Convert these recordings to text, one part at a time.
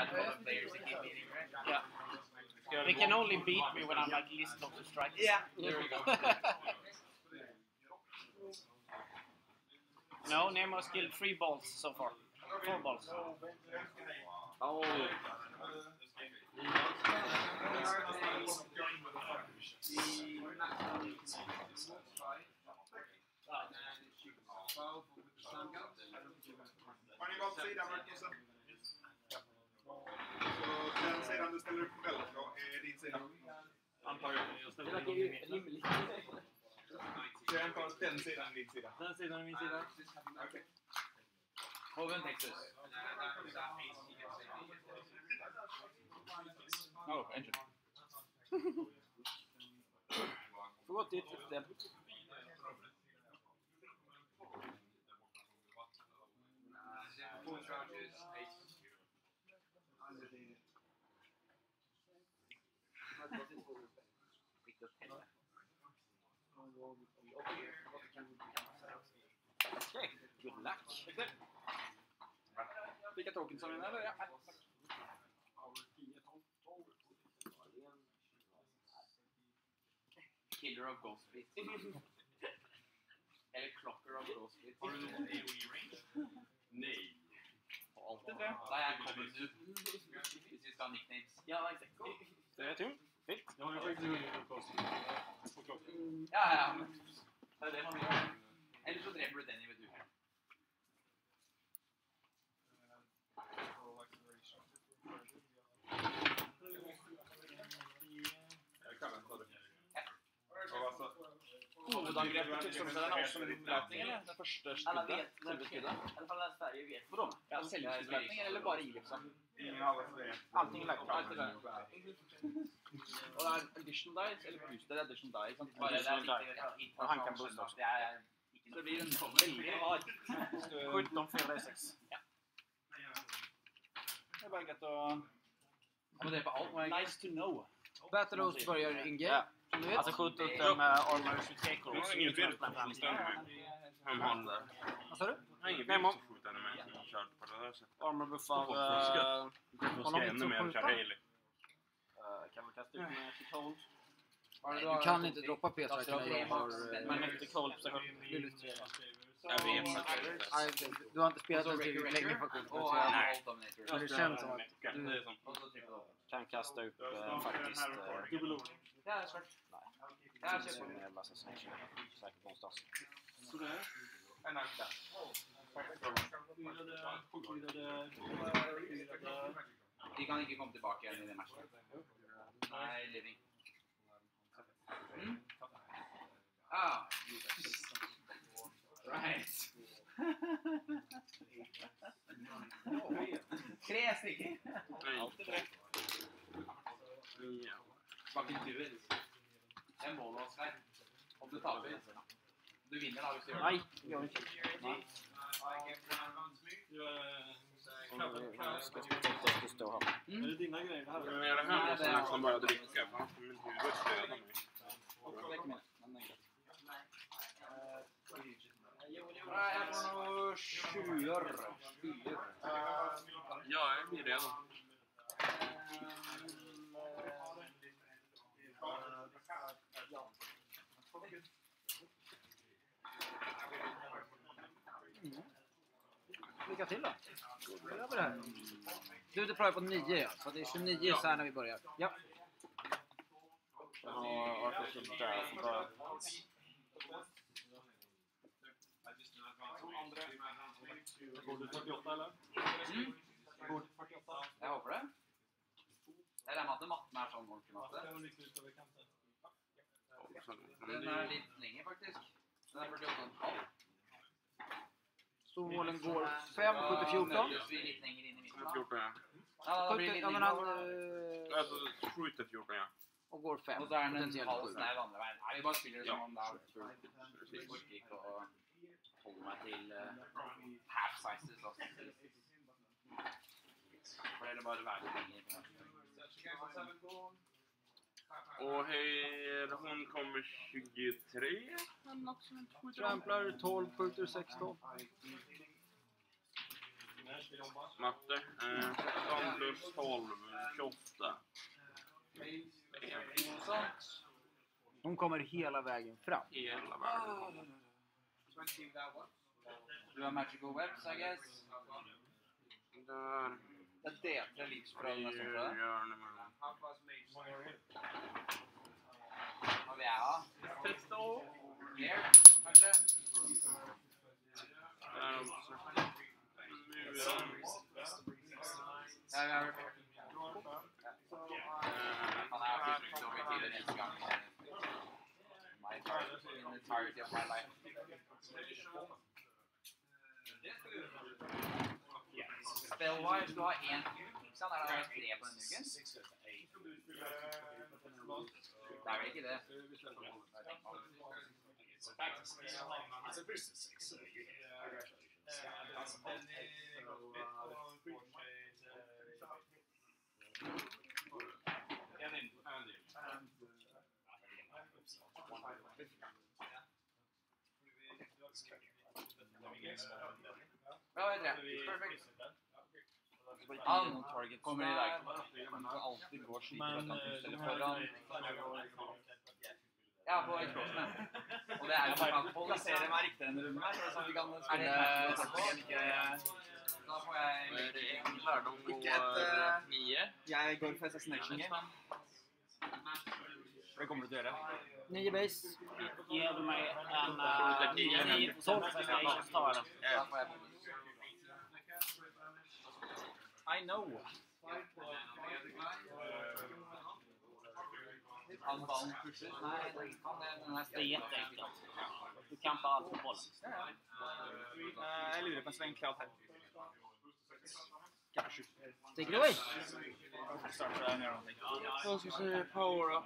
add all the players they keep meeting, right? Yeah. They can only beat me when I'm like least close to strike. Yeah, there we go. no, Nemo killed three balls so far. Four balls. Oh. Har ni valt sida Marcus? Den sidan du ställer upp på väldigt bra är din sida. Antar jag. Det verkar ju rimligt. Så jag antar att den sidan är din sida. Den sidan är min sida. Okej. Hoven Texas. Oh, engine. Får gå till ett ställ. Four charges, eight. Okej, good luck. Fick jag token som eller? Ja. Killer of Ghost Split. Eller Clocker of Ghost Split. Har du någon AOE-range? Nej. Alltid det. Da er jeg kommet ut. Hvis vi skal ha nicknames. Ja, exakt. Det är tungt. Jag har ju faktiskt på klockan. Ja, ja. men Det er det man gjør. Eller så dreper du den det. Och alltså, Hovedangrepet til Stormstad er også utlætning, eller? Det første skuddet? vet, Selve skuddet? i alla fall alla i Sverige vet. Vadå? Ja, selvskuddslætning, eller bare i, liksom? vet. Allting lagt. Allting er lagt på. Og det er addition dice, eller sant? Bare det er Additional viktig Og han kan booste skjønner at det er ikke Så det blir en veldig hard. Skjut dem 4D6. Det er bare greit å... Jeg må drepe alt. må jeg ikke? Nice to know. Battlehost börjar Ja. in-game, som du vet. Alltså skjut ut dem med armor 23 Jag har ingen på den stämmer. Han har där. Vad sa du? Bild Memo. på skjuta henne med som körde kan vi kasta ut med Epic Hold? Du kan inte droppa P-tracken när jag har... Men Epic Hold så kan Jag vet faktiskt inte. Du har inte spelat den tillräckligt länge faktiskt. Og Så uh, jag- Nej. Men det känns som att. Og så triple over. kan kasta upp eh, faktiskt... eh. Nej. Ja, Det kjør finns på. en jävla assassination säkert någonstans. En akta. De kan ikke komme tilbake igjen i det matchet. Living. Mm? Ah, right. Tre stycken! Nej. Ja. Fucking do it. Det Oskar. Om du taper. Du vinner da hvis du gjør det. Nei! Ska stå här. Är det dina grejer här? Men är det här måste jag nästan börja dricka. Huvud mig. Får noe sjuer. Fire. Ja, jag blir redo. Lycka till då. Då gör vi det här. Du, det pratar på 9 ja. Så det är 29 så här när vi börjar. Ja. Jag har där. Bordet 48 eller? Mm. Bordet 48. Jeg håper det. Jeg regner med at matten er sånn ordentlig matte. Det lite. Den er litt lenger, faktisk. Den er 48,5. Stormålen går 5, skjuter 14. Møtes vi litt lenger inn i midten. 14 ja. Ja, da blir det Skjuter, litt ja men lenger. han... eh, Alltså, skjuter 14 ja. Och går 5. Og så er den en Potentiellt halv sju. snau andre veien. Nei, vi bare spiller det som Ja. om det er fullt. Jeg orker ikke å holde meg til eh, half sizes. Altså. For det er bare å være litt lenger. Och här, hon kommer 23. Eller något sånt. Skjuter hon. Tramplar 12, skjuter 16. Matte. Eh, 13 plus 12, 28. Det är. Hon kommer hela vägen fram. hela världen. Du har magical webs, I guess. Där. Det är det livsbröderna som tror jag. Björneman. Har vi ja. Here, kanske? Där också. Muren. Ja, vi har... Eh, Han har haft så mycket tid en gång. My in the entirety of my life. Spellwise, du har en ikke sant? Er det tre på denne uken? Det er vel ikke det? Ja, det er tre. Perfekt. Han kommer i dag. Han skal alltid gå slik at han puster foran. Ja, på Xboxen. Og det er jo bare å plassere meg riktig denne runden her, så vi kan spille Tekken ikke Da får jeg Lærdom Ikke et, går eh, 9. Jeg går for Assassination Game. Det kommer du til å gjøre. Nio base. Ger du mig en uh, 9 på Assassination så tar jag den. Da får jeg I know. Han den kan det. Är jätteenkelt. Du campar allt på bollen. Eh, Jeg lurer på en sväng cloud her. Kanskje. Take it away. Jag ska se power up.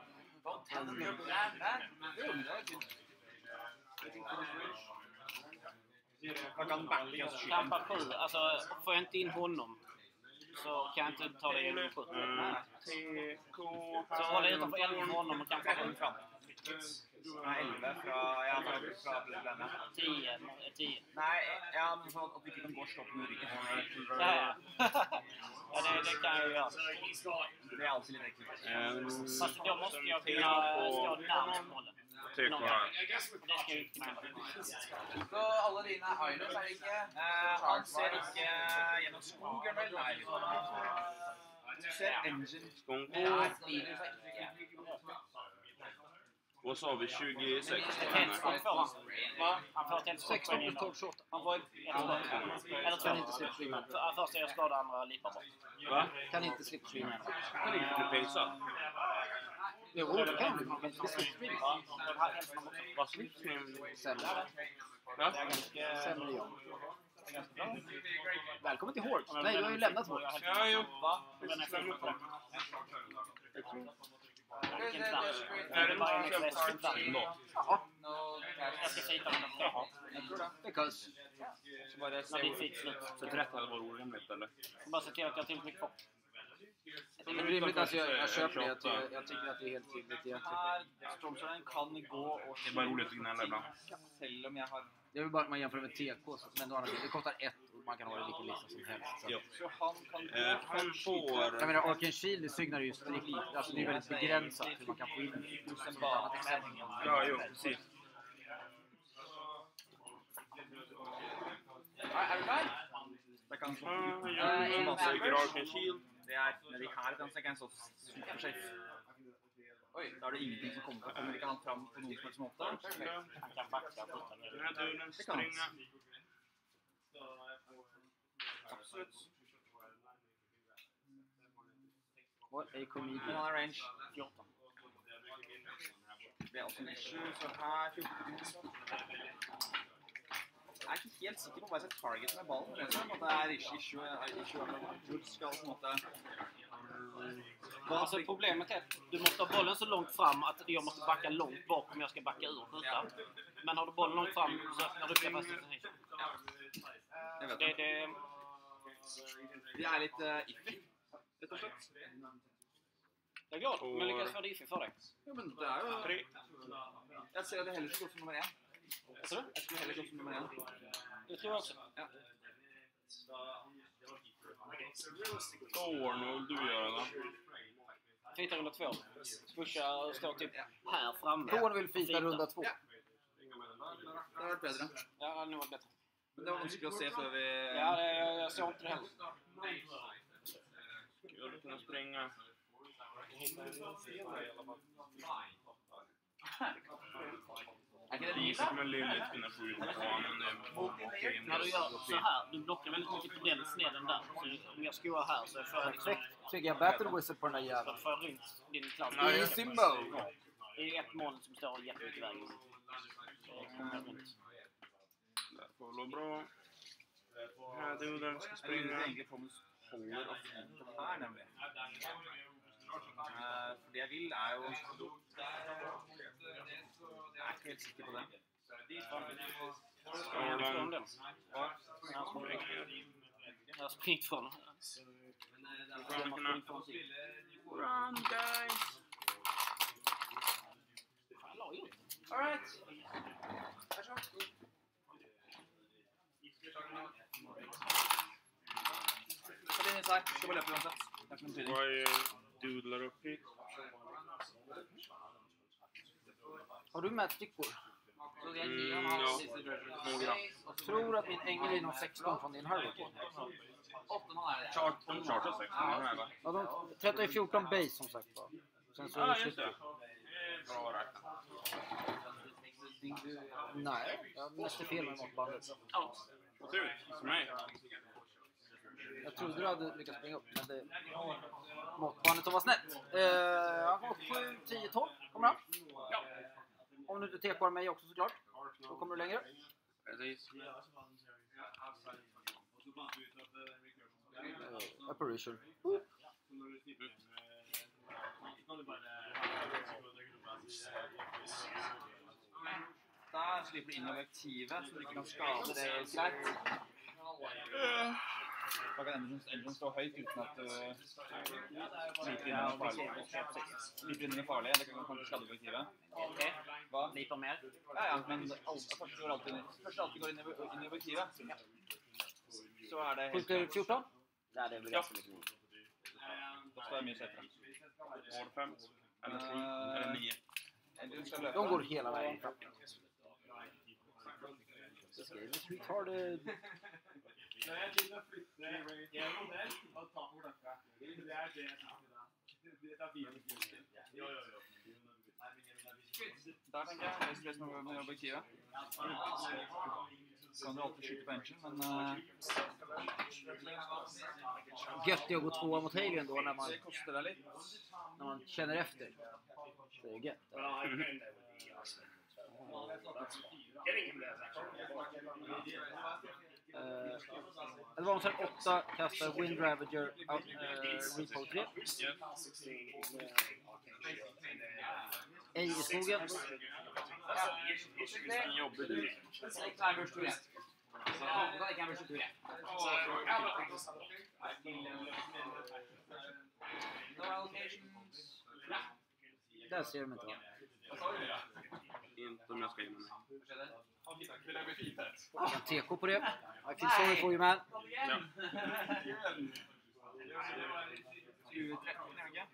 Man kan backa. Campar 7. Alltså, får jag inte in honom så kan jag inte ta det genom 7. TK. Så håller jag utanför 11 för honom och campar 7. fram. Nei, 11 fra Ja, fra, fra denne. 10. 10. Nei, ja, men sånn at du ikke kan gå og slå på den ryggen. Ja, det, det kan jag ju göra. Det er alltid litt ekkelt. En Fast då måste jag kunna stå närmast bollen. Det inte kunna. Så alle dine Islands, er det ikke? han ser ikke gjennom skog, gjør han vel? Du ser engine. Och så har vi 26 Tältskott får han. Får tältskott 16 på en plus 12, innan. 28. Han får Eller Kan två. inte slippa streamen. För- Första jag skadar, andra lipar bort. Va? Kan inte slippa streamen. Kan inte bli pejsad. Jo, det kan du. Men det slipper streamen. Vad slipps ni? Sämre. Va? Sämre jag. Välkommen till Horks. Nej, du har ju lämnat Horks. Ja, jo. Är det. Det- det- det- Det är bara en extra ibland. Ja, No Jag ska fita honom det. because. Så fit slut. Så 13 var orimligt eller? Bara se till att jag har tillräckligt mycket kvar. Det är rimligt, alltså jag, jag köper det. Jag, tycker- jag tycker att det är helt rimligt egentligen. Kan gå og Det är bara roligt att gnälla ibland. Det är väl bara att man jämför med TK, så- men å andra sidan, det kostar ett och man kan ha det vilken lista som helst. Så. Ja. Så han kan gå Eh, han Jag menar, Arcane Shield är ju strikt, alltså det är väldigt begränsat hur man kan få in det. Som ett annat exempel. Ja, jo, precis. Er du klar? Det kan Ja, sånn ja, en masse average. Grarken Shield. Det er nedi her den er så supersafe. Oi. Da er det ingenting som kommer til å komme ikke han fram på noen som helst måte. Han kan backa här dunen springa. Absolutt. What a Men comedian. han har range. 14. Det er også en issue, så her 14. Er ikke helt sikker på hva jeg skal targete med ballen. Det er, det er issue, issue, er hvor skal på en måte Alltså problemet är att du måste ha bollen så långt fram att jag måste backa långt bak om jag ska backa ur och skjuta. Men har du bollen långt fram så när du fast vet det, det. det, De er litt uh, iffy, rett og slett. jag är glad jag lyckas få det iffy för dig. Jo, men det er jo Jeg ser at jeg heller skulle gått som nummer én. Vad sa du? Jeg skulle heller gått som nummer én. Det tror jag också. Thorn, vad vill du göra då? Fita runda två. Pusha och stå typ här framme. Torn vill fita runda två. Det har varit bättre. Ja, det hade nog varit bättre. Men det var vanskelig å se før vi Ja, det, jag, jag såg inte det heller. Skulle kunna springa. Dit, da? med Lilith kunna honom. Det är okej. När du gör så här, du blockar väldigt mycket på den sneden där. Så om jag skoar här så får jag liksom... Perfekt. Fick jag Battle Wizard på den där Så jäveln. får jag rymt din klass. Nej. Easy mode. Det är ett moln som står jättemycket i vägen. Kommer jag runt. Det får väl vara bra. Här duden ska Jeg lurer springa. egentlig på om du holder og flyter her, For det jeg vil, er jo Jeg er ikke helt sikker på det. Jag har springt från den. Run guys! All right. Kom inn inside. Skal bare løpe uansett. Det er ikke noe betydning. Vad är dudlar upp hit? Har du mätstickor? Halv Ja. Några. Jag tror att min ängel är nog 16 från din Hurricane. Chart, de chartar 16 här? Ja, de, 13 14 base som sagt var. Sen så... Ja, just det. Bra räknat. Nej, jag läste fel med måttbandet. Vad ser ut som mig. Jag trodde du hade lyckats springa upp, men det... Måttbandet som var snett. Eh, han får 7, 10, 12 kommer han. Om du inte tekar mig också såklart. Då kommer du längre. Precis. Apparition. Der slipper du inn i objektivet, så du ikke kan skade det helt greit. Da kan engine, engine stå høyt uten at du sliter inn i noe farlig. Sliter inn i noe farlig, det kan kanskje skade objektivet. Okej. Hva? Lipa mer. Ja, ja, men det- først går alltid, først alltid går inn i, i objektivet. Så er det helt Skjuter 14. Nej, det är väl ganska mycket. Da står jeg mye setere. År 5. Eller 7. Eller 9. Engine skal løpe. De går hela vägen fram. Game is retarded. Der tenker jeg, hvis det er noe med objektivet. Kan du alltid skyte på engine, men eh, Gött det att gå tvåa mot Alien då när man, det koster deg litt. när man känner efter. Det är gött. Uh, Advanced 8 kastar Wind Ravager uh, Repo 3. Eh, Ej i skogen. Där ser de inte va? Inte om jag ska in mig. Jag TK på det. I feel sorry for you man. Ja. 2013, er det ikke?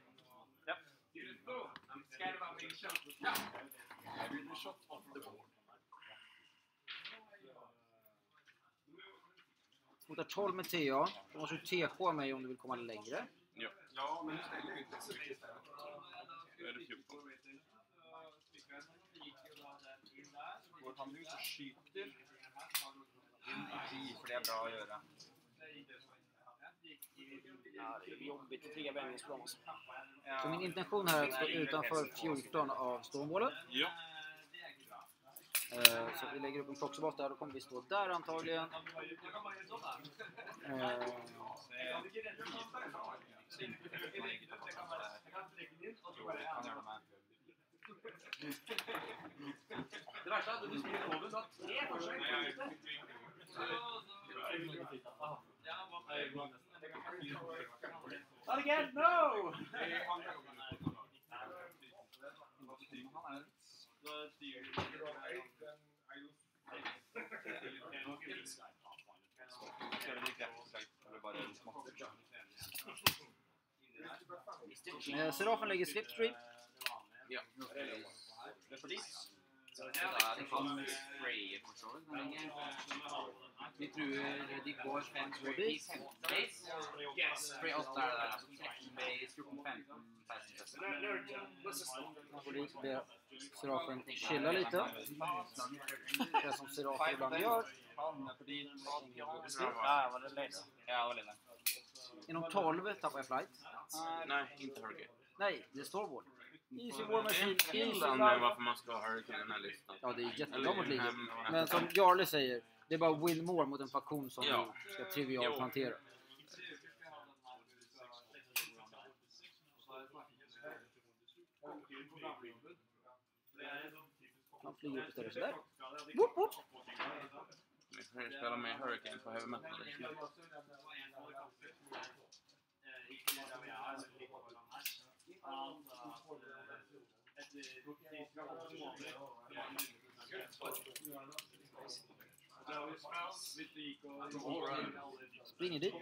Hotar 12 med TA. Då måste du TK mig om du vill komma längre. Ja. Ja, men nu ställer vi inte så mycket. Då är det 14. Går han ut i, for det er bra å gjøre. Ja, det är jobbigt att vändningsplan. alltså. Så min intention här är att stå utanför 14 av stålmålet. Ja. Eh, så vi lägger upp en proxybot där. Då kommer vi stå där antagligen. Eh, det med. Det verste er at du spiller over, du har tre forsøk. Not again, no! Eh, Serafen lägger slipstream. Ja. Det er for dit. Så da er det kan spraye for så vidt. men ikke- Vi tror de går 5 spray i 15 base. Spray 8 er det der. altså 13 base, 14, 15, 16, 17. Han får dit, ber Serafen chilla lite. Det som Serafen ibland gör. Inom 12 tappar jag flight. Nej, inte Hurricane. Nej, det står Wall. Easy War Machine, Easy Life. varför man ska ha Hurricane i den här listan. Ja, det är jättebra mot. Mm, Men som Jarle säger, det är bara win more mot en faktion som Ja. vi ska trivialt Jo. hantera. Han flyger upp istället sådär. Woop, woop. Vi får spela med Hurricane på heavy metal. Springer dit.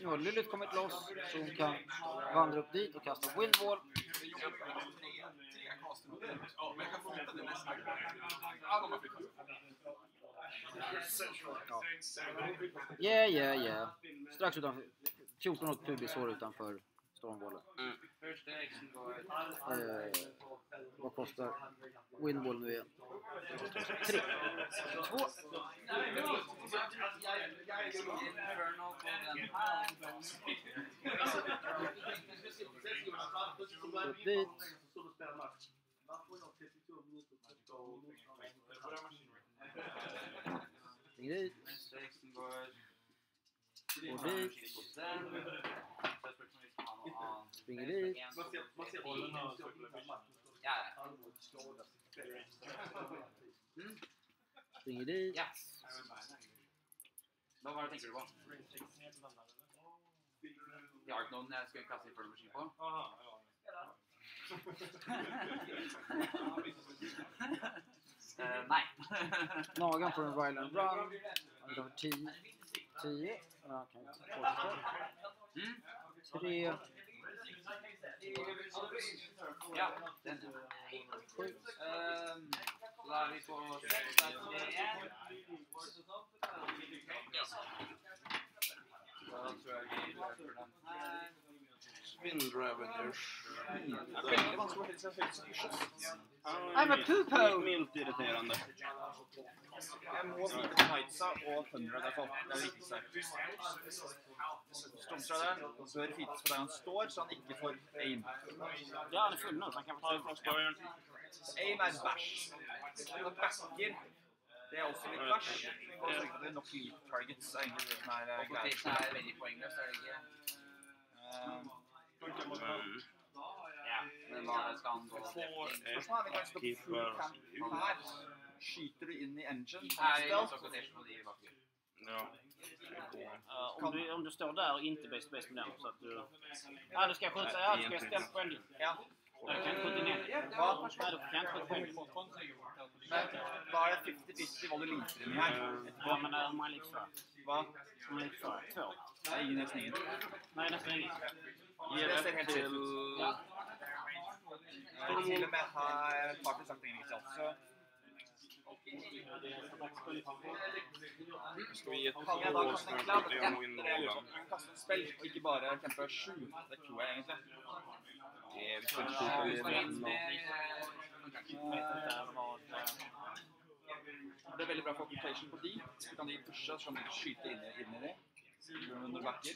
Nu har Lilith kommit loss så hon kan vandra upp dit och kasta windwall. Ja. Yeah, yeah, yeah. Strax utanför, 14 åt pubishår utanför action går Eh, vad kostar windwall nu igen? Tre. Två. Upp dit. Spring dit. Går Och dit. Springer dit. Ja, ja. Springer dit. Ja. Hva var det tenker du på? Jeg har ikke noen jeg skal kaste i følgemaskin på. Eh, nei. Nagan får en violent run. Han tar 10. 10. Ja, kan jag fortsätta. Mm. 3. Ja, den. Sju. Ehm, på tror vi løper den her. Wind Ravagers. Veldig vanskelig å holde seg høyt suspicious. I'm a poopo! Milt irriterande. Jeg må vite Knightsa og Thunderhead er folk. Det er det viktigste. Stormstrideren bør fites på der han står, så han ikke får aim. Ja, han är full nu så han kan Ta få det från störren. Aim er bæsj. Når backer, det er også litt bæsj. Og så er det nok lead targets er egentlig det som er eh, Og greia. rotation er veldig poengløst, er det ikke? Funkar mot Ja. Men vad ska han då? Spørsmålet er om vi kan stå full camp her. Skyter du inn i engine? Her. Ja. Uh, om, du, om du står där och inte base to med den så att du... Ja, du ska skjuta... Ja, du ska ställa på engine. Ja. Ja, du kan inte skjuta ner. Hva? Nej, du kan inte skjuta på. Men da er 50-50 vad du liker inni här? Ja, men uh, om man ligger för. Hva? Om man ligger för. Två. Nej, nästan inget. Nej, nästan inget. Det ser helt till... ut. Ja. Eh, Til og med ha et par til sagt ingenting altså. Ska vi ge två kaste en snart kladd? och Ja, en det er det jeg lurer på. windwallen? Du kan kaste en spill, og ikke bare kjempe sju. Det tror jeg egentlig. Det inte uh, Det er veldig bra for occupation på de. Så kan de pushe og så kan de skyte inn, i- inn i det. Under backer.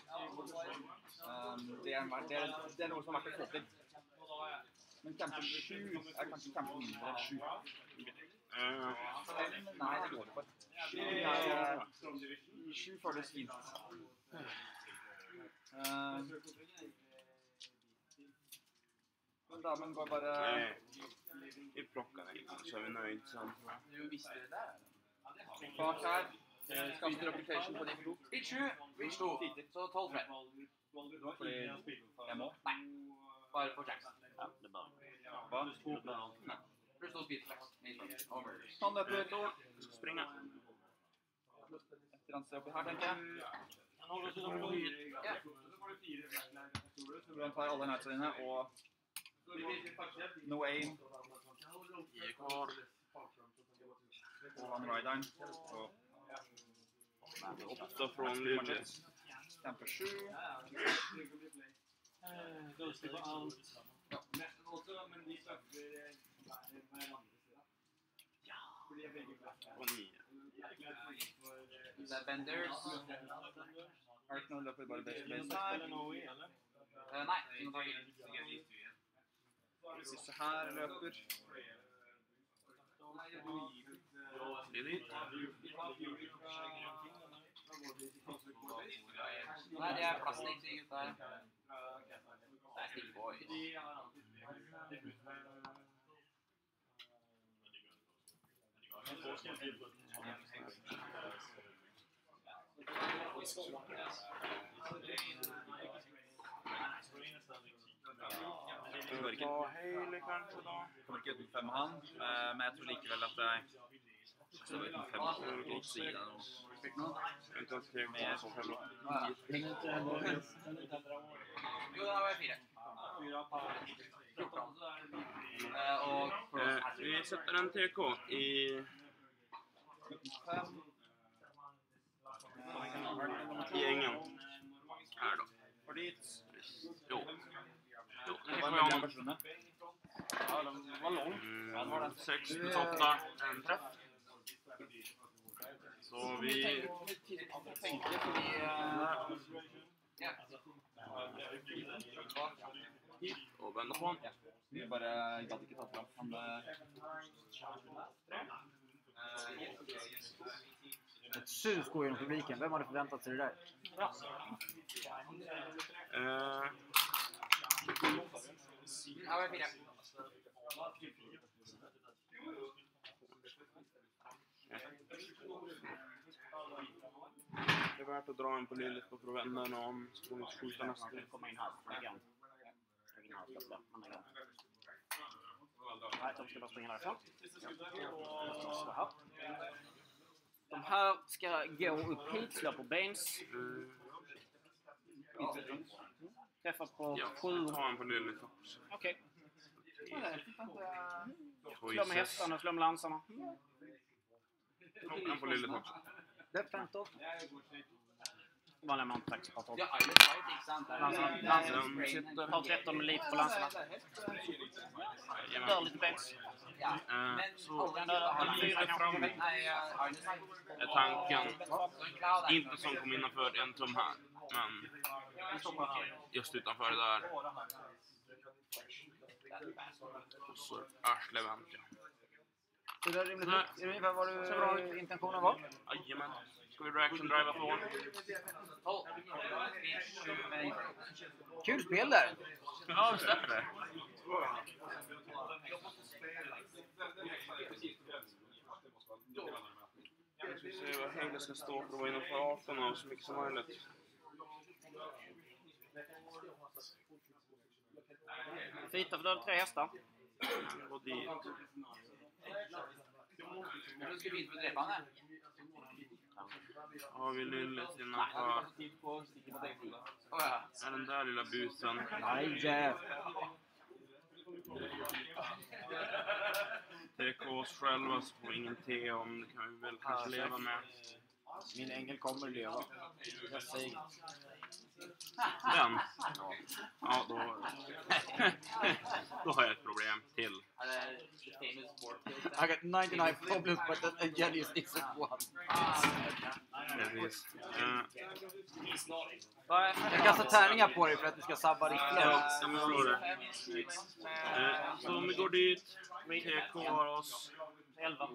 Um, det, er, det, er, det er noe som er å få til. Men campe sju er kanskje campe mindre enn sju. Fem? Nei, det går for. Sju, er, sju føles fint. Um, men damen går bare. Vi plockar den så är vi det der. bak her. Kaster reputation på de to. Bit 7, bit 2. Så 12 frem. Fordi jeg må. Nei. Bare for Jackson. Ja, det bör Hva? Det bör Nei. First old speed flex. Main Over. Han löper ett år. Ska springa. Efter han står uppe här tänker jag. Han håller sina flyg. Han tar alla nightsa dine og no aim. Og han rideren. Og Åtta från Lille. Camper 7. Eh, Ghosty på allt. Och nio. Benders. Arknow løper bare base Vill du base her. spela Noe, eller? Eh, nei, ingen dager. Siste her løper. Lilith. Nej, det er plastikk, de gutta her. Plastic boys. Ska vi ta Haley kanske då? Kommer inte ut med fem hand, men jag tror likväl att det inte. Jo, da var. Fyra par. 14. Eh, vi sätter en TK i, Fem. i ängen. Här då. For dit. Jo. Jo, det Det var kan vi mulig ha. han forsvunnet. Ja, den var lång. Mm, sex plus åtta, en träff. Så vi... Och vända på honom. Vi bare jeg hadde ikke tatt fram. Han eh, Ett sus går genom publiken. Vem hade förväntat sig det där? Ja, fire. Det är värt att dra en på för att vända den om. Så får vi skjuta nästa. Komma in gången. Nej, de ska bara springa därifrån. De här ska gå upp hit, slå på Baines. Eh, Träffa på ja, sju. ta en på Lilith också. Okej. Slå med hästarna, slå med lansarna. En på Lilith också. Det är 15. Vanliga mantax på 12. Ja, Island Fight, ikke sant? Det er Lansarna, liksom- lansarna. Den sitter. Har 13 med lite på lansarna. Dör lite. Eh, Men så Fyra kanske. eh, Arne sa- är tanken. Er- Inte som kom innanför en tum här. Men just utanför det där. Och så arslevänt ja. Så det är rimligt Nej. ut. Är det ungefär vad Ser bra du, intentionen var? Jajamän. Ska vi reaction driva på? Tolv. Sju med Kul spel där! Ja, det stämmer. Jag ska se vad Häggle ska stå för att vara innanför 18 och så mycket som möjligt. Fita för döda tre hästar. Gå dit. Tror du skulle begynt med drepene. Har vi Lilith innanför. Å ja. Är den där lilla busen. Nej, Jeff. TK oss själva så får vi ingen T om. Det kan vi väl kanske leva med. Min ängel kommer leva. Jag säger Den? Ja, då... då har jag ett problem till. I got 99 problems but that a genius isn't one. Precis. Eh, Jag kastar tärningar på dig för att du ska sabba ditt flow. ja, jag förstår det. Eh, så om vi går dit. TK har oss. 11.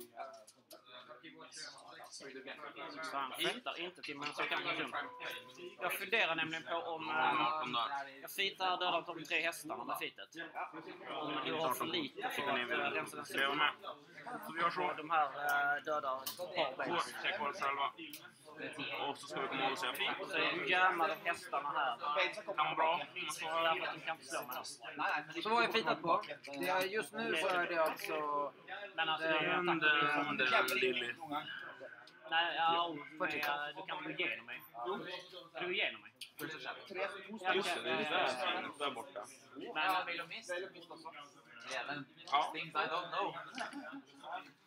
Så han flyttar inte till kan jumpa. Jag funderar nämligen på om... Ja, 18 där. Jag fitar dödat de tre hästarna med fitet. Om du har för lite för att eh, rensa den med. Så vi gör så. De här eh, dödar ett par själva. Och så ska vi komma ihåg att säga fint. Så jammade hästarna här. Kan vara bra. har- Därför att de kan inte slå med dem. Så vad är fitat på? Det är, just nu så är det alltså... Men alltså, det är en Den, den, den, Lilly. Nej, ja, men, du kan gå igenom mig. Är du igenom mig? Ja, Just det, det är där, där borta. Men Ja. Things I don't know.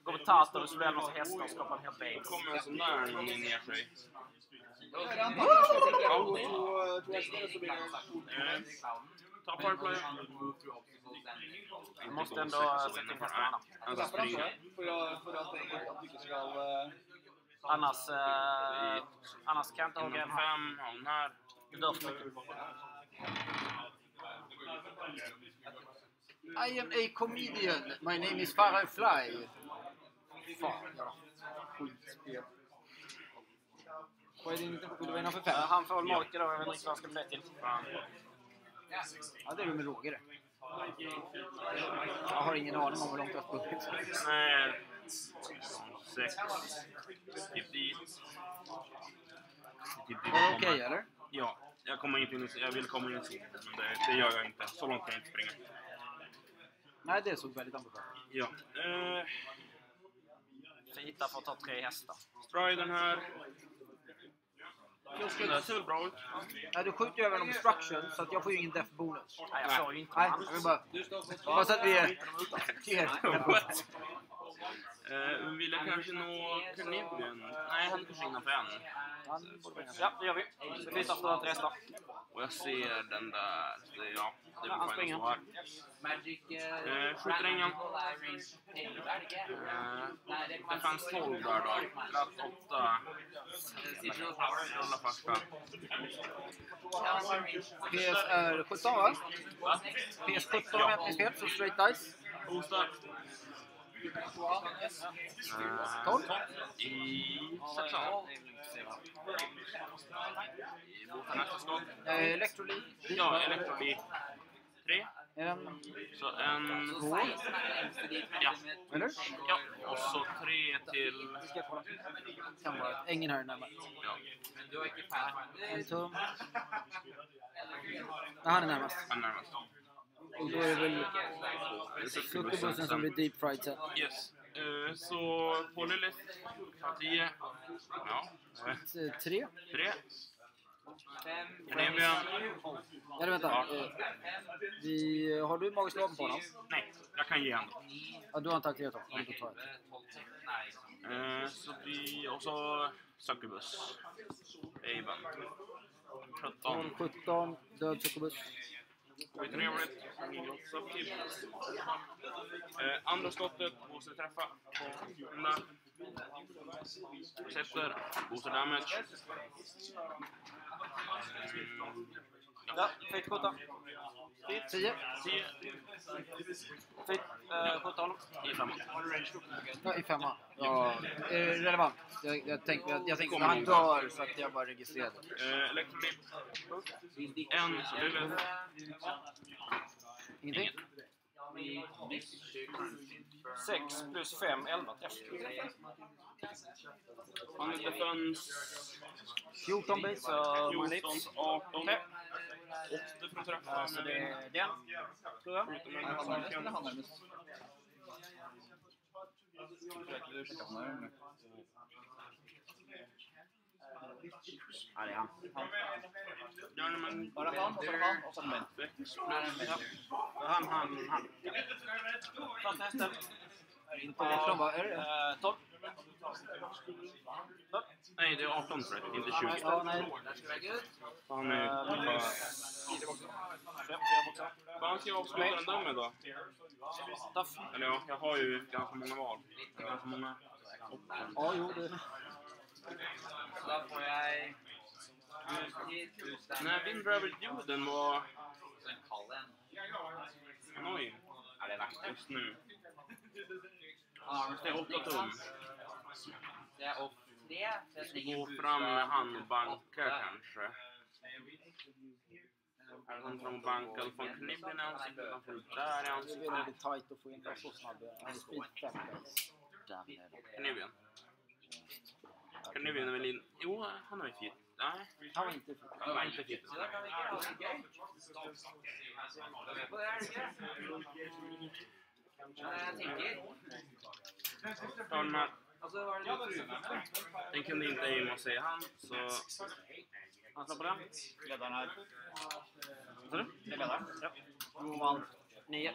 gå på Tartarus, duell massa hästar och skapa en hel Då base. kommer en sån där ner sig. Ta Firefly. Du måste ändå eh, sätta in hästarna. Han ska springa. Annars, eh, annars kan jag inte en här. Fem, ha den här. Det dör för mycket. I am a comedian. My name is Farah Fly. Fan, ja. Skitspel. Vad är din... Vill du vinna för Eh, fem? Han får väl Morke då, jag vet inte riktigt vad jag ska bli till. Ja, det är du med råge det. Jag har ingen aning om hur långt jag har sprungit. Nej. Sex. Skip dit. Skip dit. Var det okej eller? Ja. Jag, kommer inte in jag vill komma in i zonen, men det, det gör jag inte. Så långt kan jag inte springa. Nej, det såg väldigt ambitiöst Ja. Eh, Fita att ta tre hästar. striden här. Det ser väl bra ut. Nej, du skjuter ju över en obstruction så att jag får ju ingen def bonus. Nej, jag sa ju inte Nej, jag vill bara... Bara så att vi är clear. Eh, men vill jag kanske nå Carnibbean? Nej, han är kanske innanför en. Ja, det gör vi. Så Fita för tre hästar. Och jag ser den där. Så det, ja, det är väl springer. fine så här. Magic... Eh, skjuter ängen. Eh, det fanns 12 där då. Plats 8. Sigil power. Rulla första. PS är 17 va? PS 17 om jag inte minns fel, så straight dice. Boostar. Eh, 12. I sexan. I. Eh, Electroly. Ja, elektrolyt. Tre. En, Så en... två, Ja. eller? ja. Och så tre till... Ska jag kolla? Kan vara ängen här närmare. Ja. En tum. Ja, han är närmast. han närmast. Och då är det väl suckerbussen som blir deep fried sen. Yes. Eh, så. Ta 10. Ja. Eh, Tre. Tre. Carnibbean. Eller vänta. Eh, vi, har du magisk på honom? Nej, jag kan ge honom. Ja, du har inte aktiverat honom? Ja. Eh, så vi... Och så Succubus. Aben. 17. 17, död succubus. Det var ju trevligt. Eh, andra skottet Bosse träffar Den där. Sätter. Bosse damage. Mm, Ja, fake skjuta. 10. 10 Fit eh, skjuta honom. i femman. Ja, i femman. Ja, eh, relevant. Jag, jag tänkte, jag, jag tänkte att han dör så att jag bara registrerade. Eh, Elektrolyt. En så Lilith. Ingenting? 6 plus 5, 11 träff. Han är defense 14 base. Så 14, Manits. 18. Okej. 8 för att träffa. Så det är den, tror jag. Skjuter med den här saken. Ja, det är han. Gör ni men... Bare han, og så han, og så menn. Ja. Han, han, han. Första hästen. Inte Lefron va? Är det det? 12. Nej, det är 18 för det, inte 20. Ja, nej. Han är... Eh, Vad fan ska jag avsluta den där med då? Tough. Eller ja, jag har ju ganska många val. Ganska många. Ja, jo det... Da får jeg Nej, Windriver Juden var annoying just nu. Är 8 tum. Det så jeg trenger Gå fram med han och banka kanske. Han från banken från Knibben i ansiktet, han får där i Det är ansiktet. väldigt tight att få in det så snabbt. Han har speed 5 base. Knibben. Knibben är väl in... Jo, han var ju fit. Nej, Han var inte fit. han var inte fit. Vad är det? Den kunde inte aima säger han, så... Han slår på den. Ledaren här. Vad sa du? Det är ledaren. Ja. Johan. Nio.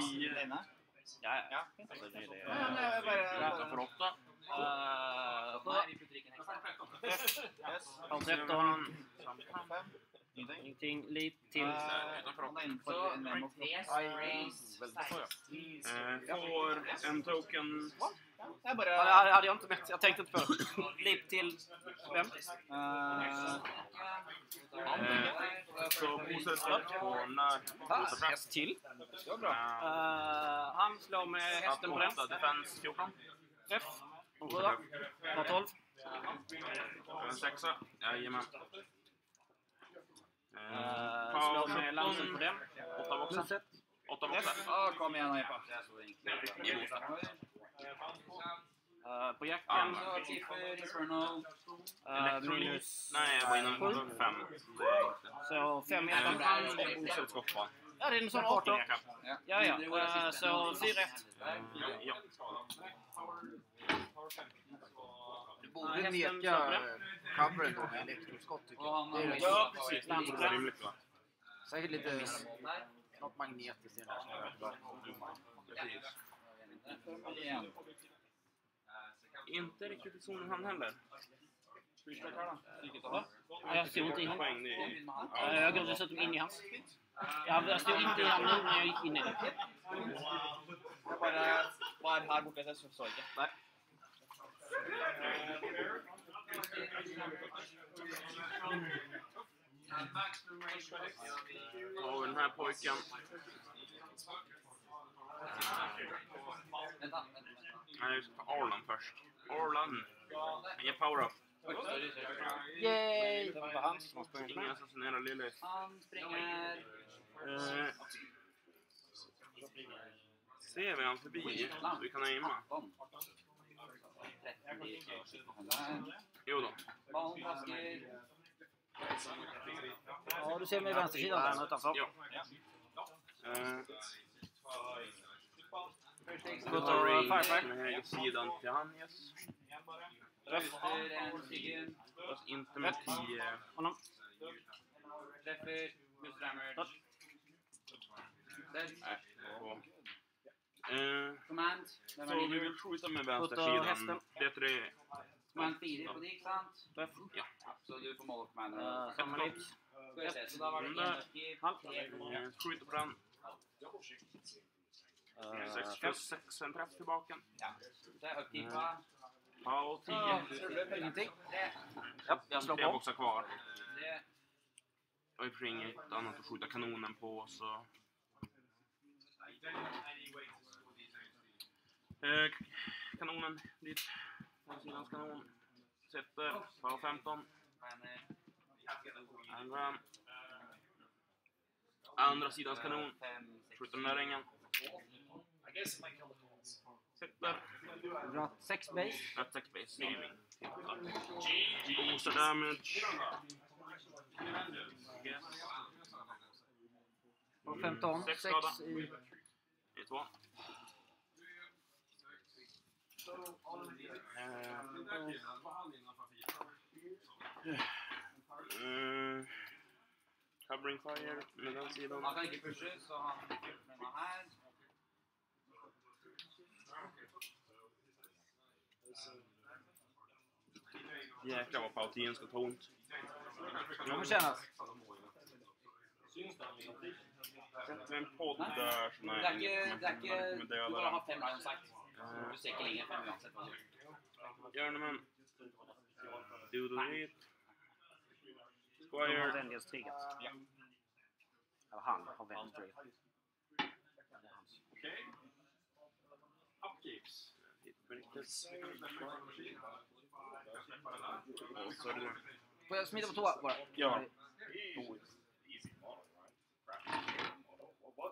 Tio. Lena. Ja, ja. Ja. Alltså. Åtta en extra. Yes. Har 13. Fem. Ingenting. Ingenting. Lit till. Eh, Så. Eh, får en token. Jag Ja, bara... hade hade jag inte mätt. Jag tänkte inte på det. Lit till vem? Eh, Eh, så bosättning på när Ah, häst till. det var bra. Uh, han slår med hästen på den. Defense 14. Träff. Och sjua. Var 12. En sexa. Jajamän. Uh, Eh, med lansen på 17. den. Åtta boxar. Ett. Åtta boxar. Ja, kom igen Epa. I bostad. Uh, på Ja. jacken. Uh, minus... Nej, jag var inne fem. Det är inte. Så fem i Eh, ettan. Ja, det är en sån 18. Ja. Ja. Uh, så fyra rätt. Ja. Ja, borde hästen neka köper coveren då med elektroskott tycker jag. Det är rätt. Ja, precis. Det rimligt va? Säkert lite... Något magnetiskt i den här. Inte riktigt i zonen han heller. Ja, jag stod inte i honom. Det jag går dessutom in i hans. Ja, jag stod inte i honom nu när jag gick in i det. Jag bara var här borta så såg jag inte. Nej. Och den här pojken. Nej, vi ska ta Arlan först. Arlan. Han ger power-up. Yay! Ingen assassinerar Lilith. Han springer... Eh, ser vi han förbi så vi kan aima? 18. 30. Jo då. Ja, du ser mig i vänstersidan där utanför. Ja. Gå tar till med högersidan till han, yes. Stycken. Fast inte med 10. Honom. Träffar. Plus damage. Eh, Command. Vem så är vi det? vill skjuta med vänstersidan. Det är tre. Command 4 på dig, sant? Ja. Så du får mål på commander. Uh, samma lit. Ska vi se, så då var det en uppgift. Halv. Eh, skjuter på den. Uh, Sex fem. plus sex, en träff tillbaka. Ja. Så är uppgift va? Ja, och tio. Ingenting. Ja, jag slår Tre på. boxar kvar. Det. Och i och för sig inget annat att skjuta kanonen på så... Eh, kanonen dit. Sidans kanon. Sätter. Tar 15. Andra. Andra sidans kanon. Skjuter den där ringen. Sätter. Ratt 6 base. Ratt 6 base. Booster damage. Yes. 15. 6 i... I 2. Eh, covering fire med den sidan. Han kan inte pusha så han öppnar här. Jäklar vad pautinen ska ta ont. Det kommer kännas. Sätter en podd där som är... Det är inte... Du bara har fem line sagt. Du är säkerligen fem oavsett vad du gör. Journeyman. Doodle hit. De har Squire. vänlighetstriget. Ja. Eller han har vänlighetstriget. Hit på riktigt. Och så är det Får jag smita på toa bara? Ja.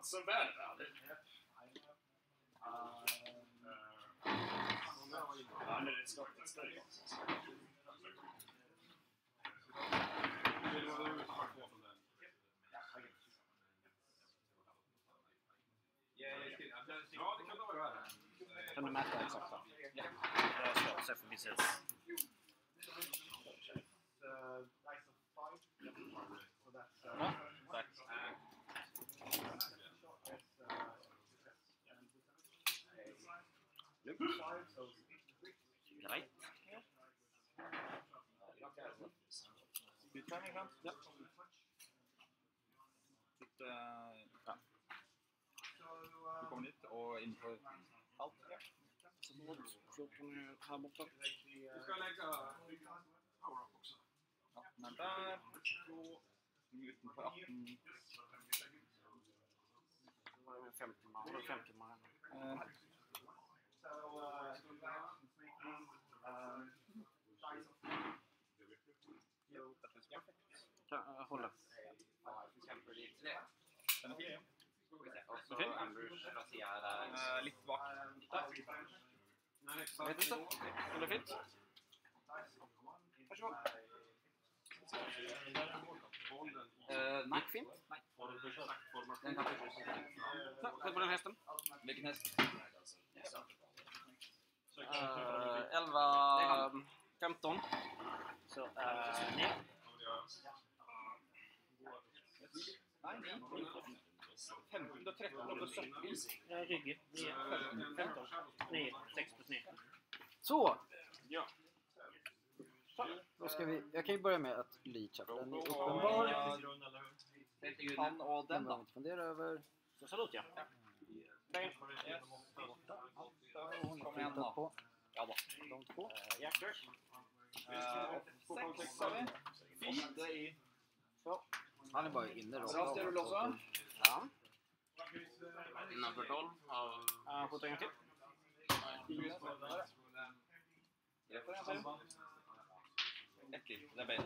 så väl väder. Ja, nu kan du mäta exakt? Ja. Jag så får vi ses. Ja, tack. Greit. Utträning, sant? Ja. Litt eh, ja. Du kommer dit og innenfor alt. Ja. Så mot 14 här borta. Vi ska lägga power-up också. Ja, den er der. Så utenfor 18 Fem timmar. Vadå fem Kan, håller. For eksempel i tre. Den er fin. Skal vi se. Og så. Ambush fra sida her der. Eh, litt bak. Vet inte. Går det fint? Varsågod. Nei. Gick fint? Den kan pushes. Ja, Skjut på den hästen. Hvilken hest? Uh, 11, 15. Så uh, ner. Nei, 15 og 13 oppe på 17. Rygg. 9, 15. 9, 6 plus 9. Så! Ja. Då ska vi, jag kan ju börja med att leacha för den är uppenbar. Han og Den inte fundera över. Så salut ja. Vägen. Hon Kom da. på Ja da. de två. Uh, Jackers. Eh, Seks har vi. Åtte i Han är bara inne då. Bra sterol også. Ja. Innanför 12 av... Uh, skjuta en till. Ett. Det er bedre.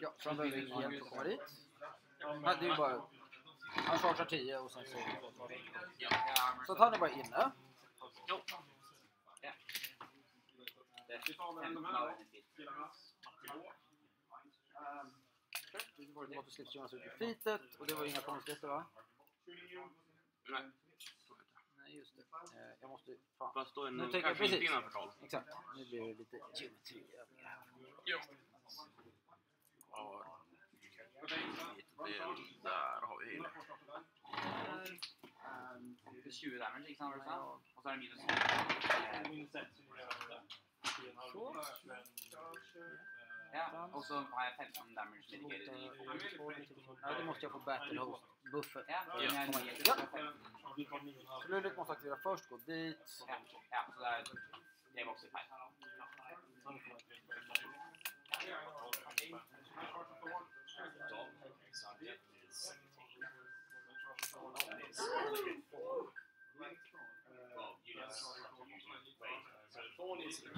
Ja, så han behöver hjälp att komma dit. Nej, det är ju bara... Han chargear 10 och sen så... Så att han är bara inne. Det er 15 av en tid. Motor Slips Jonas ut i fitet och det var inga konstigheter va? Nej. Nej, just det. Eh, Jag måste... Fan. Fast då är Nu det tänker jag kanske inte precis. innanför 12. Exakt. Nu blir det lite geometriövningar här. Ja. Det, där har vi hela. Pluss 20 damage, ikke sant? var sånn? Og så er det minus Ja, og så har jeg 15 damage mitigated i Ja, då måste jag få Battle Host buffet. Ja, för men att jeg komma in. 9 Ja, så Ludvig måste aktivera först, gå dit. Ja, ja, så det er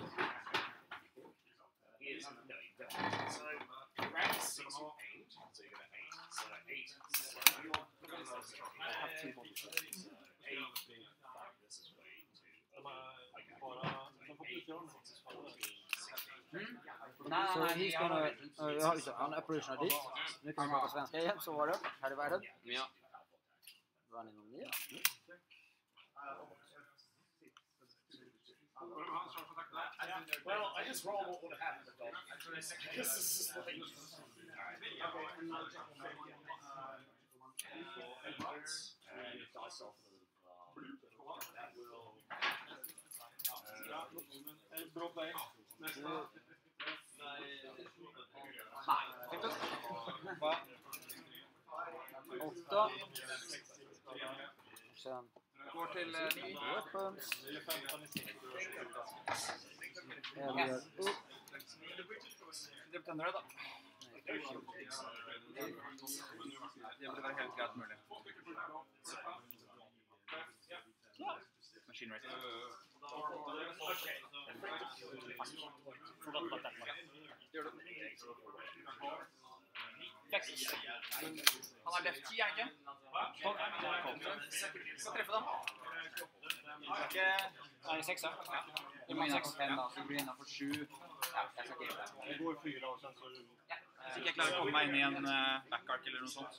Det vokser feil. Mm. Nei, Så nei, he's jeg har gonna... veterans. Uh, ja, just det. Han apparitionar dit. Nu kan vi prata svenska igen, så var det. Här i världen. Ja. Då är han inom 9. Well, I just roll what would have happened to. Because this is like... And it dice off that will... Hva? 8. Sen Går til eh, ni. weapons. Eller upp. Det betenner det, da. Det burde være helt greit mulig. Machine rate. Forgot about that one. Gjør det. Vex. Han har left 10, er han ikke? Skal treffe, da. Ikke Nej, sexa. Du må innenfor fem, da, så du blir innenfor sju. Ja, jeg skal ikke det. Går fyra och sen så... Hvis jag klarar att komma in i en backark eller noe sånt.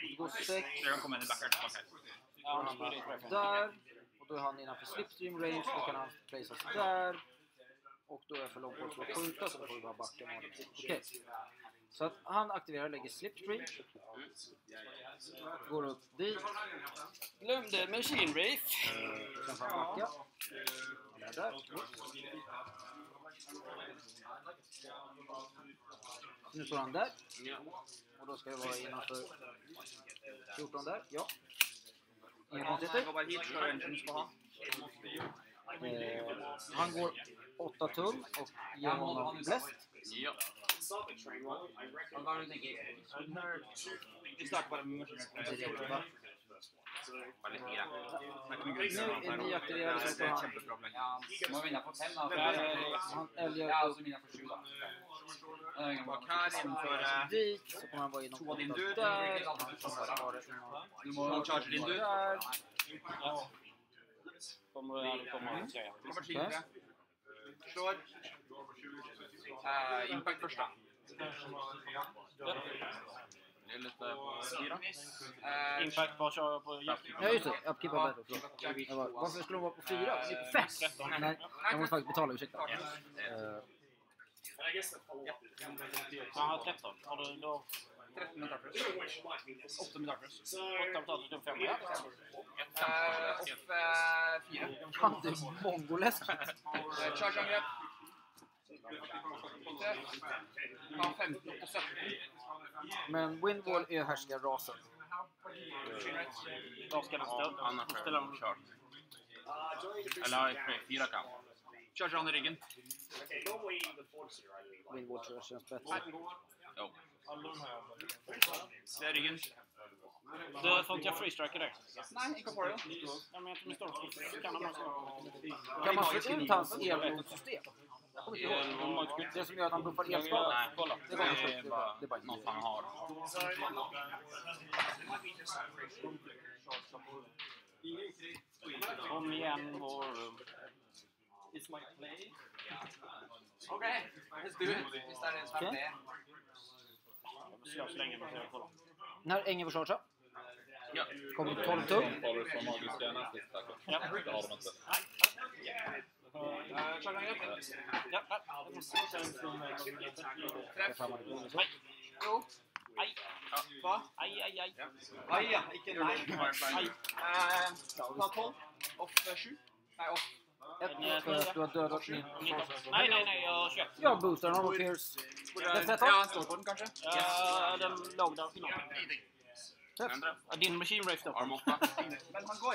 Det går sex. Så jeg kan komma in i backark bak her. Ja, han blir Där. Och då är han innanför slipstream range. Då kan han placea sig där. Och då är jag för långt bort för att skjuta så då får vi bara backa med honom. Okej. Så att han aktiverar, lägger slipstream. Går upp dit. Glömde Machine Reef. Sen får han backa. Där. Nu står han där. Och då ska jag vara innanför 14 där. Ja. Inga konstigheter. Eh, han går 8 tum och ger honom bläst. Ja. Og da har du tenkt Vi starter bare med maskinrett. Bare litt greit. Det er ikke noe grunn til Nu är ni Det aktiverade så er står han. vinne på fem, da. Han älgar Ja, upp og så vinner jeg på sju, da. Det er ingen Bak bak her innenfor eh, dit. Så kommer han vara inom av din 8 død. där. Och sen var det inom Du må Han charger din där. Kommer att säga. Kommer til tre. Eh, impact først, da. Det litt eh, på Fyra. Eh, Impact bara kör på jakt. Ja just det, Upkeep. Förlåt. Jag bara, varför skulle de vara på 4? De är på 5! Nej, jag måste faktiskt betala, ursäkta. Eh, Han har 13. Har du då 13 med dartfrost. 8 med dartfrost. 8 betalt och 5 ja. Eh, opp eh, fire. fan, det är. Eh, Charge-angrep. Ta 15 opp til 17. Men Windwall är härskarrasen. Var ska den stå? Annars Då er ställer det de kjørt. Eller har tre, fire kan. Charger han i ryggen. Windwall tror jag känns bättre. Jo. Er ryggen. Du får inte jag free striker där. Nei, incorporeal. Ja, jag tror min storm kan han också. Kan man få ut hans elrotsystem? Jag kommer inte ihåg. Det som gör att han buffar elskada? Nej, kolla. Det är bara det är bara något han har. Kom igen vår... OK, let's do it. Hvis det er det som er Ok. det. Jag så länge man ser kolla. När Enge chargea. Ja. Kommer 12 tum. Har du från magiska nästistackar? Ja. Det har de inte. Bonus. Jo. Aj, Hva? aj, aj, aj. Ai, ja. Ikke nei. Ai. Ta 12. Off 7. Nei, off. Ett för att du har dödat min. Nej, nej, nej, jag kör. Jag boostar honom och Pierce. Er er 13. Ja, står på den, kanskje? Ja, den låg där. Träff. Din machine race då. Arm 8. Men han går.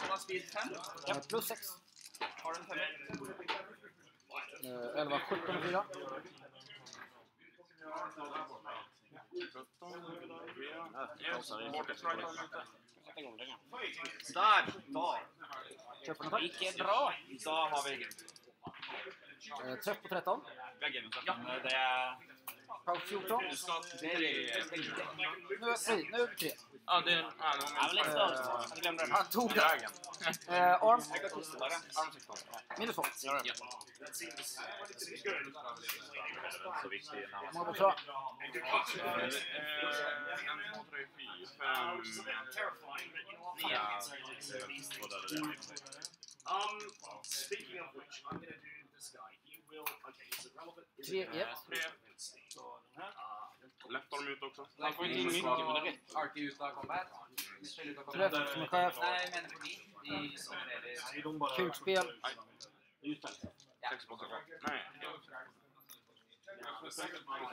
Han har speed 5. Eh, Plus 6. Har du en femmer? Eh, 11, 17 och 4. Sätta igång den igen. Der! Da. Träff på bra. Da har vi Eh, Träff på 13. Vi har gamet oss. Men det er Power 14. Du skal Det är Nu, nej, nu är det 3. Ja, det är... Jag glömde den. Han tog den. Eh, arm. Arm 16. Minus 2. Ja. Många bort klar. En, två, tre, fyra, fem... Ja, båda det där. Um, speaking of which, I'm gonna do this guy. He will. Okay, is it relevant? Is Tre it i ett. Tre. Uh, Left arm ut också. Han får inte in mycket, men det räcker. Arke ut av combat. Ställ ut av Träff combat. som en chef. Nej, jag menar förbi. De opererar... Kukspel. Sex på sig kvar. Nej.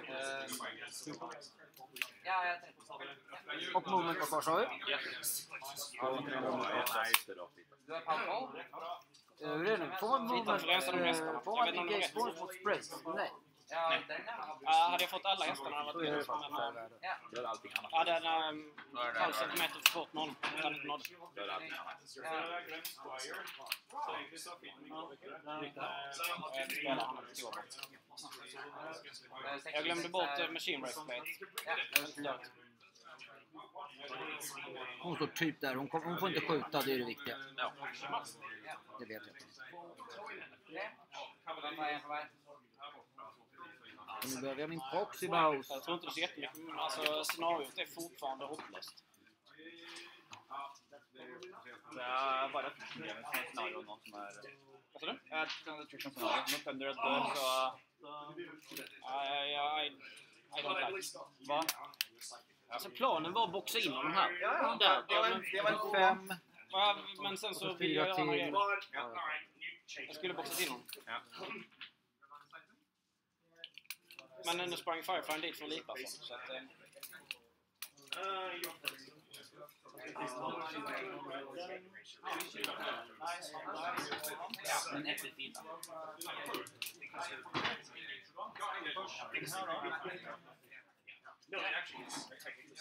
Eh, Ja, jag träffar. Och movement var kvar sa vi. Nej, just det. Då. Du har power Eh, Hur är det nu? Får man eh, Får man de engage rätt. bonus mot sprays? Nej. Ja. Ja, hade jag fått alla hästarna hade varit faktiskt men. Ja. Då är det allting annat. Ja, den Då är det- halv centimeter för kort hade nått. Då är det allting annat. Eh. Jag glömde bort eh, Machine Breastplate. Ja, Hon står typ där. Hon, kom, hon får inte skjuta, det är det viktiga. Det vet jag inte. Nu behöver jag min proxy mouse. Jag tror inte det är så jättemycket. Alltså, scenariot är fortfarande hopplöst. Det var rätt problemet scenario. Vad sa du? Jag transaction scenario. Med Thunder at Bird så... I, I, I don't. Va? Alltså planen var att boxa in honom här. Ja, ja. Det var en 5... Ja, Men sen så vill jag göra andra till. grejer. Jag skulle boxa in honom. Ja. Men nu sprang Firefly dit för att lipa så. så att, eh, Uh, Men. No, actually, technically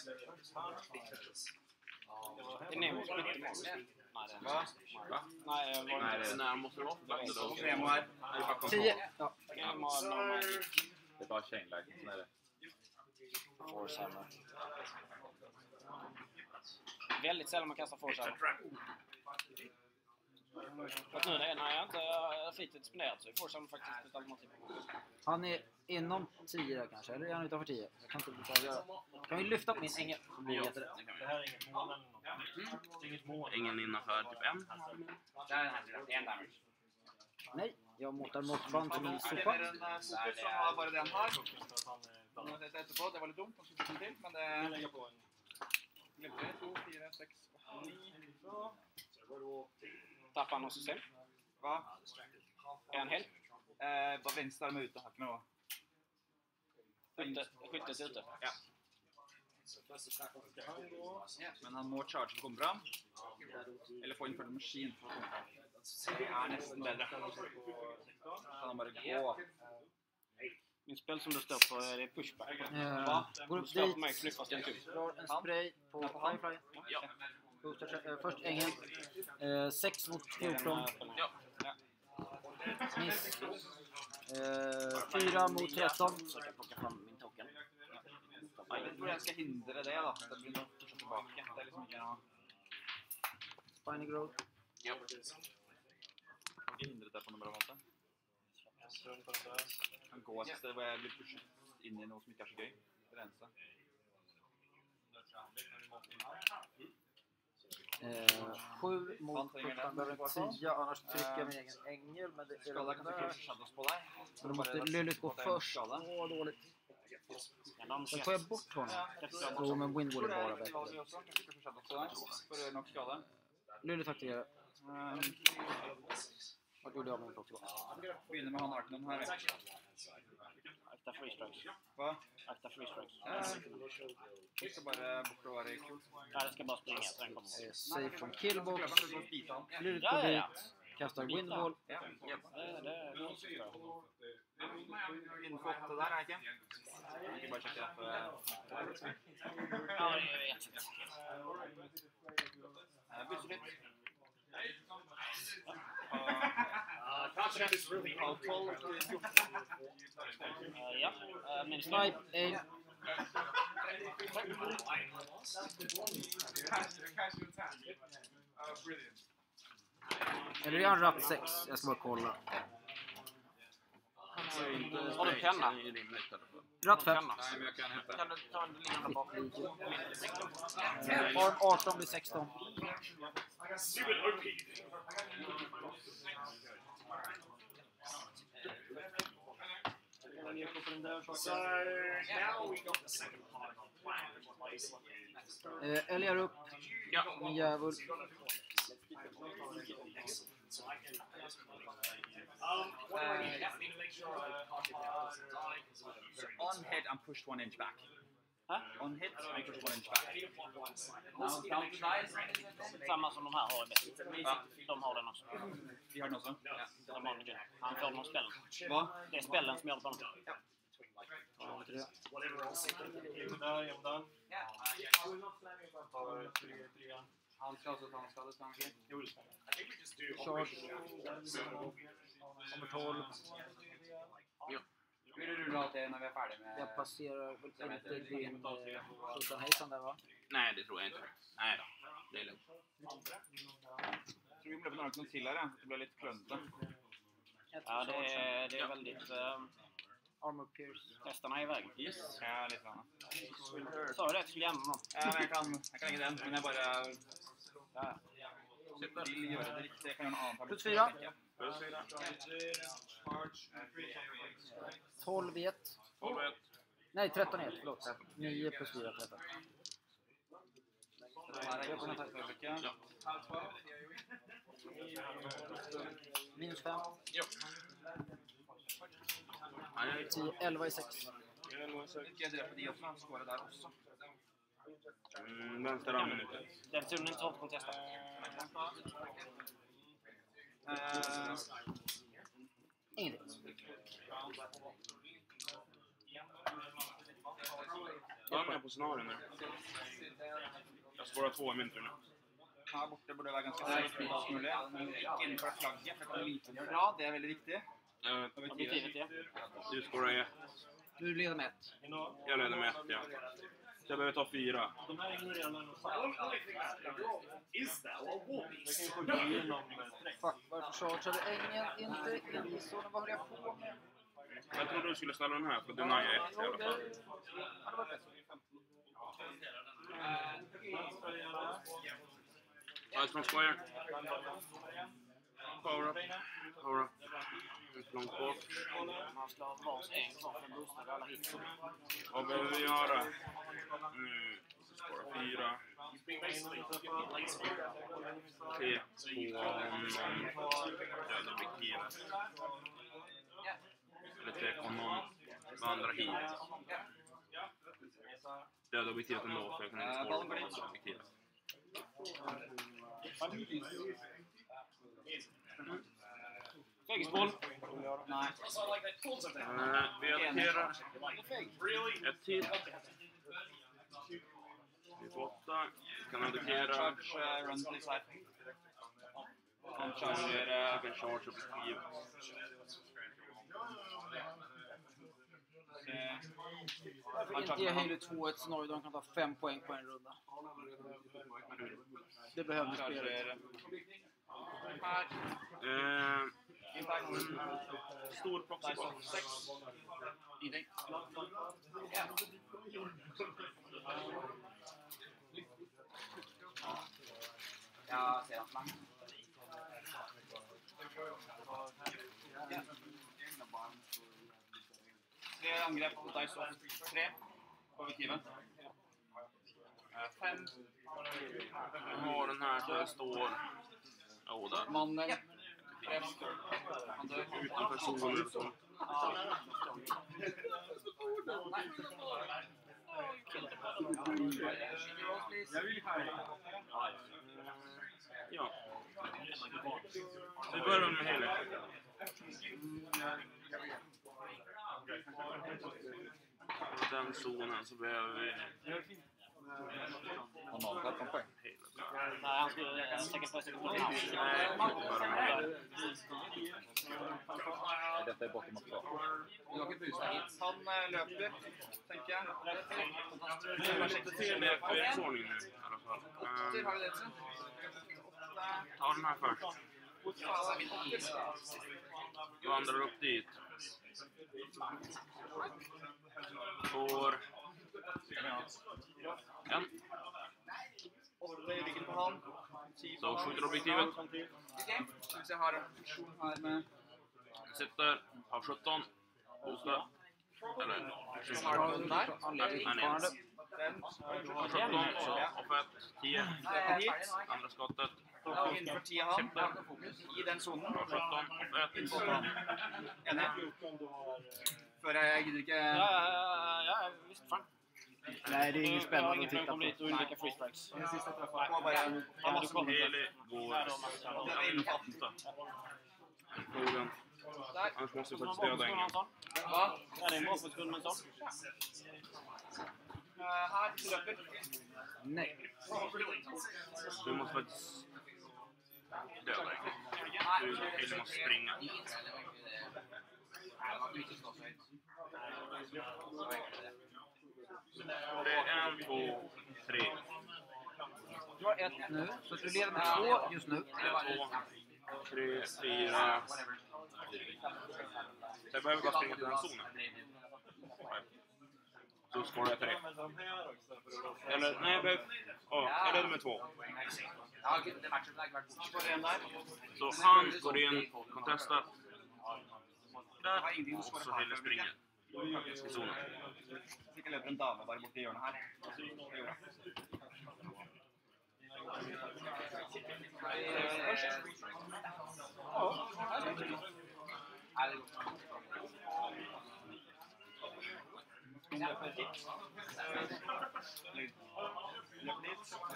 det är Nemos. Nej, det är Va? Va? Nej, jag var när måste det vara. Tio. Ja. Det är bara känglag. sen är det. Forcehammer. Väldigt sällan man kastar forcehammer. För att nu när jag inte är flitigt disponerad så får Forsham faktiskt ett alternativ. Han är inom 10 där kanske, eller är han utanför 10? Jag kan inte avgöra. Kan vi lyfta upp min ängel? Det här är inget mål Ängeln innanför typ en? Där är han redan. En. Nej, jag motar måttband till min sopa. Det var bara den här. Det var lite dumt, de skulle till men det... 2, 4, 6, 9 tappa något system. Va? En helg. Eh, var vänster med ute, här? då. Skyttes ute? Ja. Men han må charge for bra. komme fram. Eller få inn følge maskin. Det er nesten bedre. Kan han bare gå. Min spel som du står på är pushback. Ja. Går upp dit, typ. drar en spray på high fly. Ja. Boostar, eh, först ängeln. Eh, 6 mot 14. Ja. Miss. Eh, 4 mot 13. Så jag kan plocka fram min token. Jag tror jeg skal hindre det, da. Det blir noe fortsatt tilbake. Det er liksom ikke noe Spiny growth. Ja. Jag kan hindra det på noen bra måte. Kan gå et sted hvor jeg blir pushet inn i noe som ikke er så gøy. Det er det eneste. Eh, 7 mot 17. Behöver 10, annars trycker jag min egen ängel. Men det är du där. Så då måste Lilith gå först. Åh, dåligt. Då får jag bort honom. Jo, men Windwall är bara bättre. Lilith aktiverar. Vart gjorde jag min proxy? Begynner med han Arkenon her. Akta free strikes. Hva? Akta free strikes. Vi skal bare bortover i kul. Nej, den ska bara springa så den kommer. Eh, Safe från killbox. Prøver han å bite han. Lilith Ja, går ja, ja. dit. Kastar Windwall. Ja. Det, det, det måste jag jeg ikke? Ikke bare sjekke det. Ja, jag vet inte. Is really Halv tolv til 14. Eh, ja, uh, min Snipe. Eller är han rapp 6? Jag ska bara kolla. Har du penna? Ratt 5. Kan du ta en lina bakom? Form 18 blir 16 stupid OP. So now we got the second part of our plan in place. Eh, älgar upp. Min djävul. So I can. Um, what do I need? I need to make sure I pocket that doesn't die because it would be very On hit, I'm pushed one inch back. Huh? Hit. Now count dice. Samma som de här har i bäst. Ja, De har den också. vi har den også. De har den. Han får någon spellen. Hva? Det är spellen som gör på honom. Else. Han skal også ta en just do Charge. So, Nummer 12. Vill du rulla åt det när vi är färdiga med... Jag passerar väl inte din eh, Tjosan hejsan där va? Nej, det tror jag inte. Nej då. Det är lugnt. Jag tror vi på några koncealare, så det blir lite klunta. Ja, det är, det är väldigt... Eh, Armor Pierce. hästarna är iväg. Yes. Ja, lite grann. Sa du det? Jag skulle jämna dem. Ja, men jag kan, jag kan inte den, men jag bara Ja. vill göra det riktigt. Jag kan göra en annan Plus fyra. Plus fyra. 12 i 1. 12 1. Nej, 13 i 1. Förlåt. 9 plus 4, 13. Jag får nästa. Minus 5. Ja. Nej, 10, 11 i 6. Jag drar på det också, han skårar där också. mm, vänster armen ute. Den turen inte har kontestat. Eh, Ingenting. Han är på scenarion nu. Jag spårar två i min tur nu. Här borta borde det vara ganska safe som möjligt. Ikke innenfor flagget, for det kommer liten rad. Det er veldig viktig. Eh. Du spårar ett. Du leder med 1. Jag leder med ett, ja. Så jag behöver ta fyra. Fuck, varför chargeade ängen inte zonen? Vad höll jag på med? Jag trodde du skulle ställa den här för deny ett i alla fall hade. Ice from square. Power up. Power up. Inte långt bort. Man ska ha bas en kvar för att boosta alla hits. Vad behöver vi göra? Nu. Spara fyra. Tre på honom. Döda objektivet. Eller tre noll. Vandra hit. Döda objektivet ändå för jag kan inte spåra på andra objektivet. Feggisboll. Vi attackerar ett till. Vi får åtta. Vi kan attackera. Charge run Varför inte ge Halo 2 ett scenario där de kan ta 5 poäng på en runda? Det behövde spelet. Eh, Impact. stor proxy på sex. Ingenting. Jag ser han. Tre angrep på Dice of tre på objektivet. Eh, Fem. Jag har den här där det står... Jo, där. Mannen. Träff. Han dör. Utanför zonen. Så. Ja. Vi börjar med Heli. I den zonen så behöver vi... Har någon tagit någon poäng? Nej, han skulle säkert få sig på Nej, med Heli. Detta är bottom of två. Han eh, löper, tänker jag. Det är aktiveringsordning nu i alla fall. Ehm. Ta den här först. Vandrar upp dit. Får... En. Så skjuter objektivet. Sitter. Av 17. Boosta. Eller... Fortfarande. Av 17. Så off 1. 10. Släpper hit. Andra skottet. Inför tio han. I den zonen. Av 17. Off 1. Enig? För jag gidder ikke... Ja, ja, ja, visst. Nej, det är inget spännande att titta kommer på. dit och undvika free strikes. Den sista träffen. Bara en... Kommer Heli går... Annars måste vi faktiskt döda ängeln. Va? Ja, det är en position med en sån. Eh, Här, löper. Nej. Du måste faktiskt döda dig. Du, du måste springa. Det är en, två, tre. Du har ett nu, så du lever med två just nu. En, två, tre, fyra. Jag behöver bara springa till den zonen. Då skålar jag för det. Eller, nej jag behöver... Ja, jag nummer med två. Så han går in, contestat. Där. Och så Hille springer i zonen. Fikk løper en dame bare borti hjørnet her.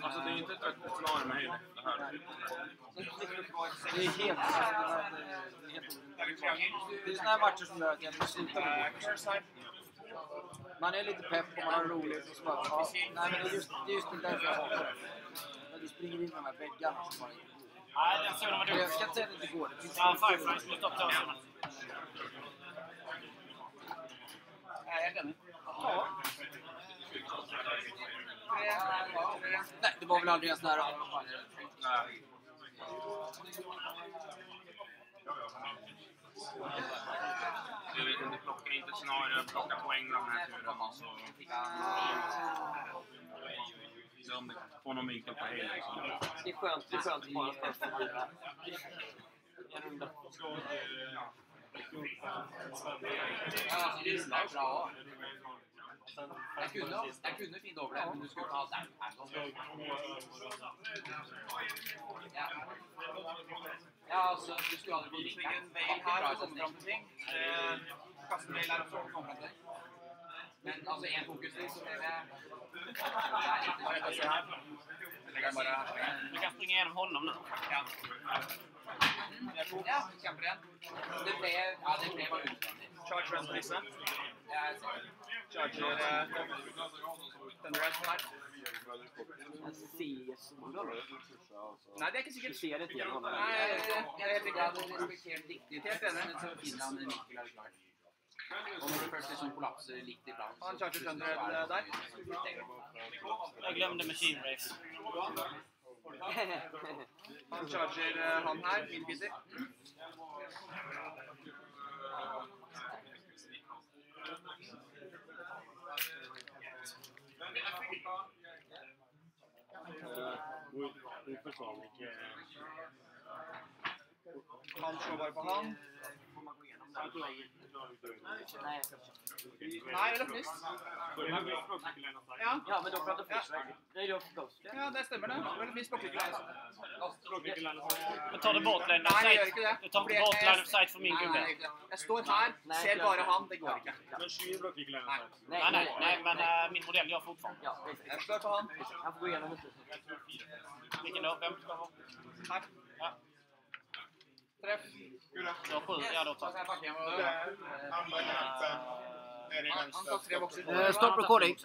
Alltså det är inte ett rätt scenario med Hille. Det här. Det är helt... Det är helt det är såna här matcher som gör att jag vill sluta med det. Man är lite pepp och man har roligt och så bara, ja, nej men det är just, det är just det därför jag hatar det. När du springer in i de här väggarna som bara inte går. Nej, den zonen var dum. Jag ska inte säga att det inte går. Det finns Ja, Firefly skulle stoppa zonen. Nej, det var väl aldrig ens nära. Jag vet inte, plocka inte scenario, plocka poäng de här turerna. Så... De får någon vinkel på. Så. Det är skönt, det är skönt att bara spela förbi här. En runda. Ja, alltså, det är bra. Jeg kunne, jeg kunne fint over det, men du skulle ta den. Ja. ja, altså, du skulle ha det på vinkelen. Mail her og komme fram til ting. Eh, Kaste mail her og så komme fram til. Men altså, en fokus så blir det... Du kan springa igenom honom nu. Ja. Ja, kjemperen. Det ble, ja, det ble bare utvendig. Charge. Ja, ser det. Charger Thunder Red her. En C-zon. Nei, det er ikke sikkert. Du ikke igenom honom. Nei, jeg, jeg tror jeg hadde respektert riktig Helt enig. så Finland Mikkel er klar. Og når det først liksom kollapser litt i planen, Han charger Thunder Red eh, der. Jag glömde Machine Race. Han charger han her, Midbiter. Han slår bare på han. Nej, Nei, eller Fnist. Ja. Ja, men då pratar Fish, right? Nej, då Ghost. ja, det stemmer det. Eller blokker ikke det. Men tar du bort line of Nei, jeg sight? Du tar Fordi inte bort jeg- line of sight för min Nei, nei, gubbe? Jeg står her, ser bare han. Det går ikke. Nei. Nej, nej, nej, men äh, min modell gör fortfarande. Ja. Jeg slår på han. Han får gå igenom det. Vilken då? Vem ska ha? Her. Ja. Treff. Du har sju? Ja, då tar skal Eh, Stop recording.